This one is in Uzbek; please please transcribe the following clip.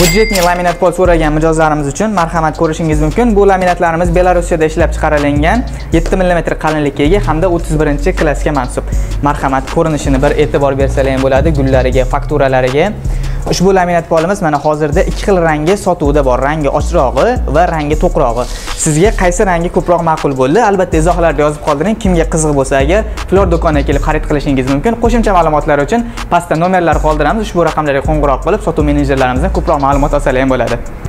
Budjetniy laminat pol so'ragan mijozlarimiz uchun marhamat ko'rishingiz mumkin. Bu laminatlarimiz Belarusiyada ishlab chiqarilgan 7 mm qalinlikka ega hamda 31-klassga mansub. Marhamat ko'rinishini bir e'tibor bersalar ham bo'ladi, gullariga, fakturalariga. Ushbu laminat polimiz mana hozirda ikki xil rangi sotuvda bor. Rangi ochrog'i va rangi to'qrog'i. Sizga qaysi rangi ko'proq ma'qul bo'ldi? Albatta izohlarda yozib qoldiring. Kimga qiziq bo'lsa agar Flor do'koniga kelib xarid qilishingiz mumkin. Qo'shimcha ma'lumotlar uchun pastda nomerlar qoldiramiz. Ushbu raqamlarga qo'ng'iroq qilib, sotuv menejerlarimizdan ko'proq ma'lumot olsalar ham bo'ladi.